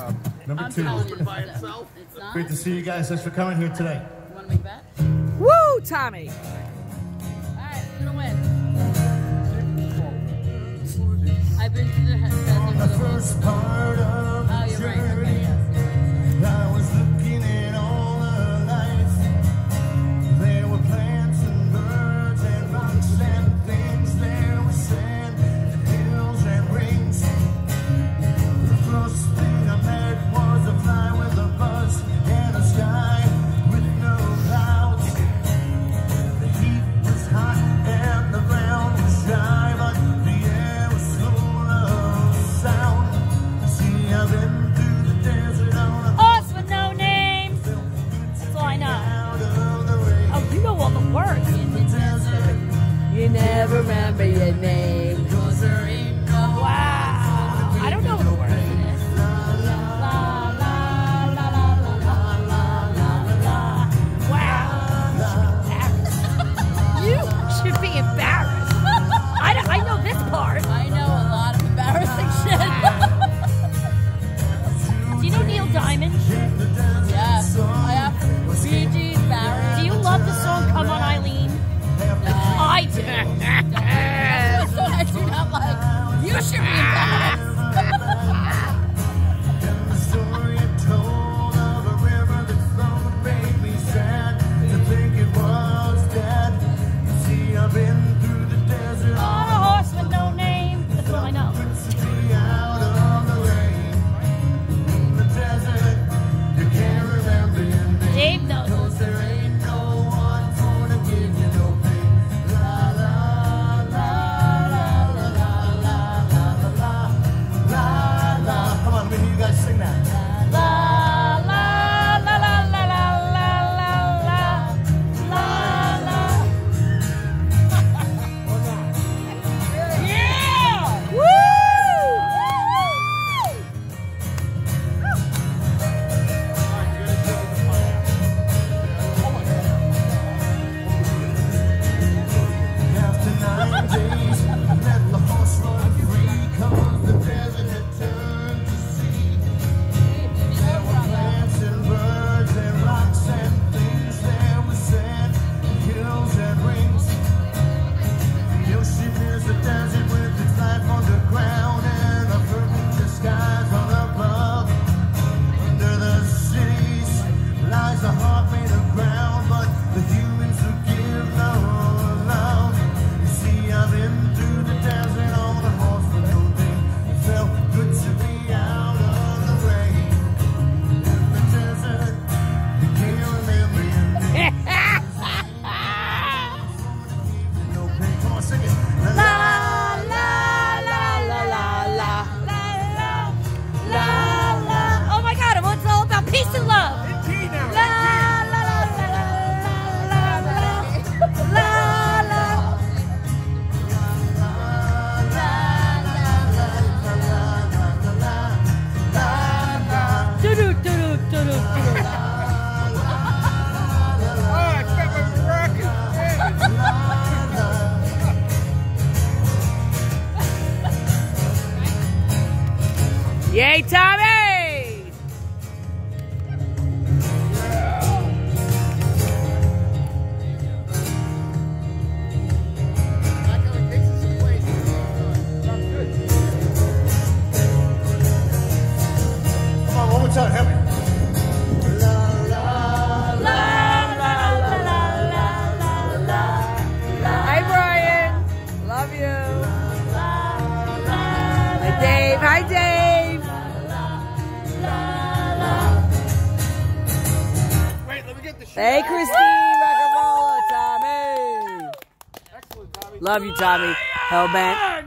Um, number I'm two. Great to see you guys. Thanks for coming here today. You want to make a bet? Woo, Tommy! All right, who's going to win? I've been to the... the first part of You never remember your name. Wow. I don't know what to words. Wow. You should be embarrassed. I, I know this part. I know a lot of embarrassing shit. Do you know Neil Diamond? a heart made of ground, but the human Hey, Tommy! Hey, Christine Rockabola, Tommy. Excellent, Tommy. Love you, Tommy. Hellbent.